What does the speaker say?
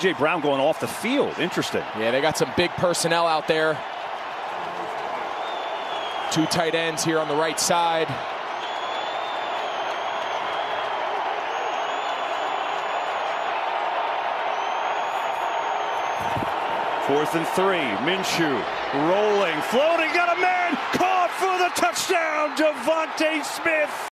J. Brown going off the field. Interesting. Yeah, they got some big personnel out there. Two tight ends here on the right side. Fourth and three. Minshew rolling, floating, got a man caught for the touchdown. DeVonta Smith.